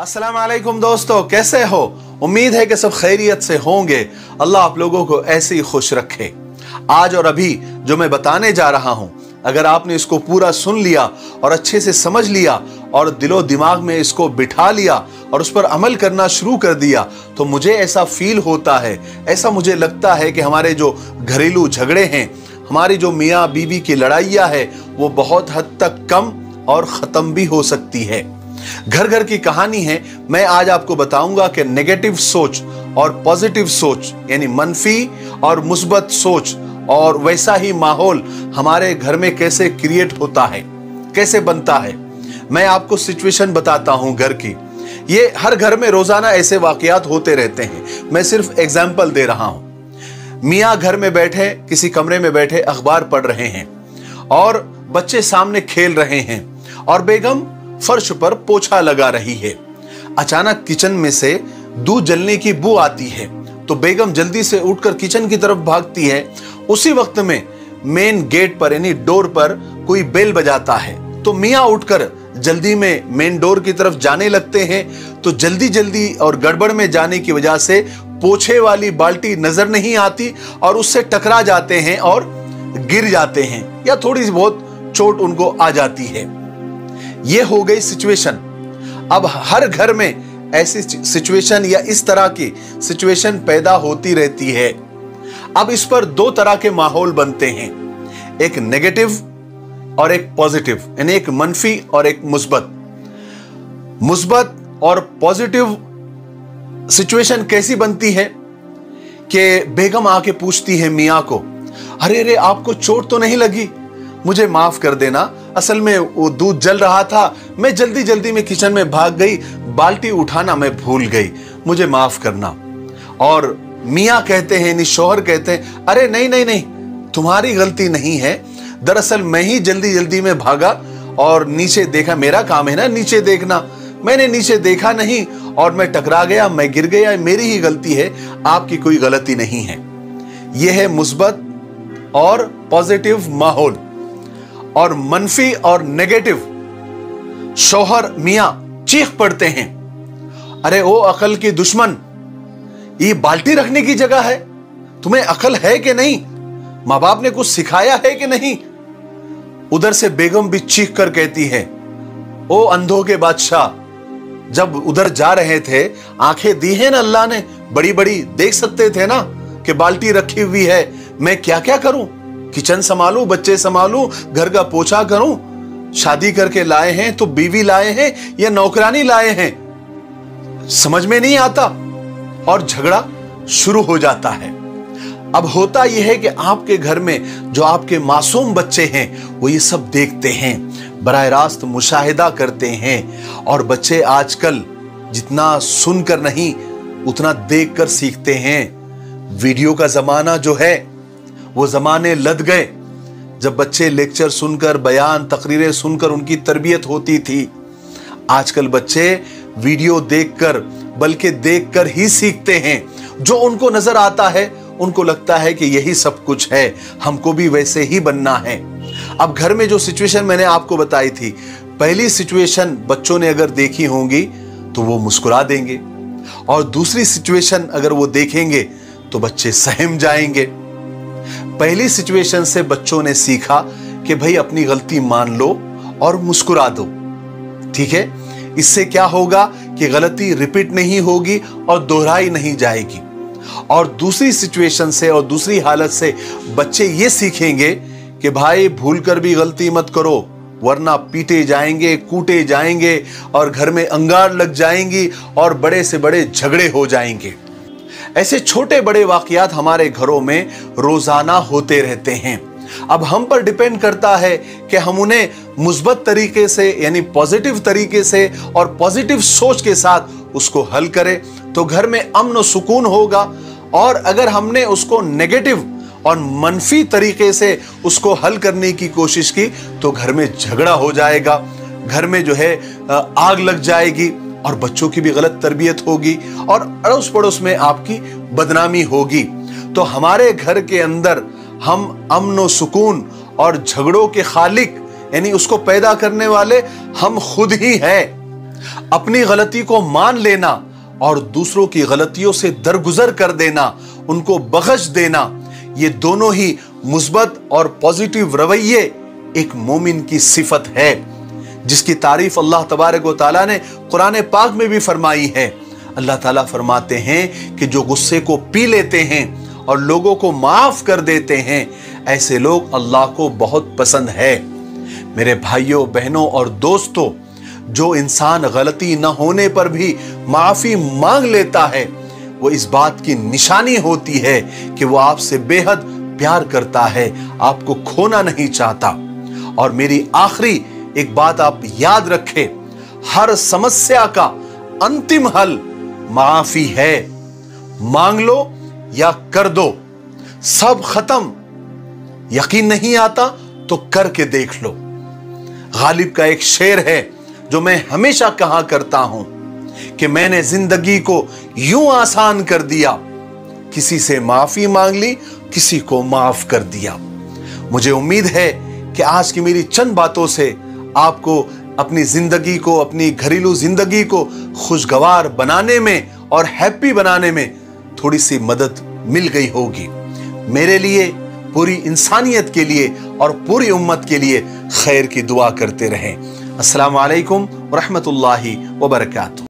अस्सलाम वालेकुम दोस्तों, कैसे हो? उम्मीद है कि सब खैरियत से होंगे। अल्लाह आप लोगों को ऐसे ही खुश रखे। आज और अभी जो मैं बताने जा रहा हूँ, अगर आपने इसको पूरा सुन लिया और अच्छे से समझ लिया और दिलो दिमाग में इसको बिठा लिया और उस पर अमल करना शुरू कर दिया तो मुझे ऐसा फील होता है, ऐसा मुझे लगता है कि हमारे जो घरेलू झगड़े हैं, हमारी जो मियाँ बीवी की लड़ाइयाँ है, वो बहुत हद तक कम और ख़त्म भी हो सकती है। घर घर की कहानी है। मैं आज आपको बताऊँगा कि नेगेटिव सोच और पॉजिटिव सोच, यानी मनफी और मुस्बत सोच और वैसा ही माहौल हमारे घर में कैसे क्रिएट होता है, कैसे बनता है, मैं आपको सिचुएशन बताता हूँ घर की। ये हर घर में रोज़ाना ऐसे वाकयात होते रहते हैं। मैं सिर्फ़ एग्ज़ाम्पल दे रहा हूँ। मियाँ घर में बैठे, किसी कमरे में बैठे अखबार पढ़ रहे हैं और बच्चे सामने खेल रहे हैं और बेगम फर्श पर पोछा लगा रही है। अचानक किचन में से दूध जलने की बू आती है तो बेगम जल्दी से उठकर किचन की तरफ़ भागती है। उसी वक्त में मेन गेट पर, यानी डोर पर कोई बेल बजाता है तो मियाँ उठकर जल्दी में मेन डोर की तरफ़ जाने लगते हैं तो जल्दी जल्दी और गड़बड़ में जाने की वजह से पोछे वाली बाल्टी नज़र नहीं आती और उससे टकरा जाते हैं और गिर जाते हैं, या थोड़ी बहुत चोट उनको आ जाती है। ये हो गई सिचुएशन अब हर घर में ऐसी सिचुएशन या इस तरह की सिचुएशन पैदा होती रहती है. अब इस पर दो तरह के माहौल बनते हैं. एक नेगेटिव और एक पॉजिटिव यानी एक मनफी और एक मुस्बत. मुस्बत और पॉजिटिव सिचुएशन कैसी बनती है? कि बेगम आके पूछती है मियाँ को, अरे अरे आपको चोट तो नहीं लगी? मुझे माफ़ कर देना असल में वो दूध जल रहा था। मैं जल्दी जल्दी में किचन में भाग गई। बाल्टी उठाना मैं भूल गई। मुझे माफ़ करना। और मियाँ कहते हैं यानी शोहर कहते हैं, अरे नहीं नहीं नहीं, तुम्हारी गलती नहीं है। दरअसल मैं ही जल्दी जल्दी में भागा और नीचे देखा, मेरा काम है ना नीचे देखना। मैंने नीचे देखा नहीं और मैं टकरा गया, मैं गिर गया, मेरी ही गलती है, आपकी कोई गलती नहीं है। यह है मुस्बत और पॉजिटिव माहौल। और मनफी और नेगेटिव शोहर मिया चीख पड़ते हैं। अरे ओ अकल की दुश्मन, ये बाल्टी रखने की जगह है? तुम्हें अकल है कि नहीं? माँ बाप ने कुछ सिखाया है कि नहीं? उधर से बेगम भी चीख कर कहती है, ओ अंधों के बादशाह, जब उधर जा रहे थे, आँखें दी है ना अल्लाह ने? बड़ी बड़ी देख सकते थे ना कि बाल्टी रखी हुई है, मैं क्या क्या करूँ? किचन संभालू, बच्चे संभालू, घर का पोछा करूँ, शादी करके लाए हैं तो बीवी लाए हैं या नौकरानी लाए हैं? समझ में नहीं आता और झगड़ा शुरू हो जाता है। अब होता यह है कि आपके घर में जो आपके मासूम बच्चे हैं, वो ये सब देखते हैं, बरह रास्त मुशाहिदा करते हैं और बच्चे आजकल जितना सुनकर नहीं, उतना देखकर सीखते हैं। वीडियो का जमाना जो है वो जमाने लद गए। जब बच्चे लेक्चर सुनकर, बयान, तकरीरें सुनकर उनकी तरबियत होती थी। आजकल बच्चे वीडियो देखकर, बल्कि देखकर ही सीखते हैं। जो उनको नज़र आता है, उनको लगता है कि यही सब कुछ है। हमको भी वैसे ही बनना है। अब घर में जो सिचुएशन मैंने आपको बताई थी, पहली सिचुएशन बच्चों ने अगर देखी होंगी तो वो मुस्कुरा देंगे। और दूसरी सिचुएशन अगर वो देखेंगे तो बच्चे सहम जाएँगे। पहली सिचुएशन से बच्चों ने सीखा कि भाई अपनी गलती मान लो और मुस्कुरा दो। ठीक है? इससे क्या होगा कि गलती रिपीट नहीं होगी और दोहराई नहीं जाएगी। और दूसरी सिचुएशन से और दूसरी हालत से बच्चे ये सीखेंगे कि भाई भूल कर भी गलती मत करो, वरना पीटे जाएँगे, कूटे जाएँगे और घर में अंगार लग जाएँगी और बड़े से बड़े झगड़े हो जाएँगे। ऐसे छोटे बड़े वाकयात हमारे घरों में रोज़ाना होते रहते हैं। अब हम पर डिपेंड करता है कि हम उन्हें मुस्बत तरीके से, यानी पॉजिटिव तरीके से और पॉजिटिव सोच के साथ उसको हल करें तो घर में अमन सुकून होगा। और अगर हमने उसको नेगेटिव और मनफी तरीके से उसको हल करने की कोशिश की तो घर में झगड़ा हो जाएगा। घर में जो है आग लग जाएगी। और बच्चों की भी गलत तरबियत होगी और अड़ोस पड़ोस में आपकी बदनामी होगी। तो हमारे घर के अंदर हम अमन व सुकून और झगड़ों के खालिक, यानी उसको पैदा करने वाले हम खुद ही हैं। अपनी गलती को मान लेना और दूसरों की गलतियों से दरगुजर कर देना, उनको बख्श देना, ये दोनों ही मुस्बत और पॉजिटिव रवैये एक मोमिन की सिफत है। जिसकी तारीफ़ अल्लाह तबारक ताला ने कुरान पाक में भी फरमाई है। अल्लाह ताला फरमाते हैं कि जो गुस्से को पी लेते हैं और लोगों को माफ़ कर देते हैं, ऐसे लोग अल्लाह को बहुत पसंद है। मेरे भाइयों, बहनों और दोस्तों, जो इंसान गलती न होने पर भी माफ़ी मांग लेता है, वो इस बात की निशानी होती है कि वो आपसे बेहद प्यार करता है, आपको खोना नहीं चाहता। और मेरी आखिरी एक बात आप याद रखें, हर समस्या का अंतिम हल माफ़ी है। मांग लो या कर दो, सब खत्म। यकीन नहीं आता तो करके देख लो। गालिब का एक शेर है जो मैं हमेशा कहा करता हूँ कि मैंने ज़िंदगी को यूँ आसान कर दिया। किसी से माफ़ी मांग ली, किसी को माफ़ कर दिया। मुझे उम्मीद है कि आज की मेरी चंद बातों से आपको अपनी ज़िंदगी को, अपनी घरेलू ज़िंदगी को खुशगवार बनाने में और हैप्पी बनाने में थोड़ी सी मदद मिल गई होगी। मेरे लिए, पूरी इंसानियत के लिए और पूरी उम्मत के लिए खैर की दुआ करते रहें। असलकम वालेकुम रहमतुल्लाहि व बरकातहू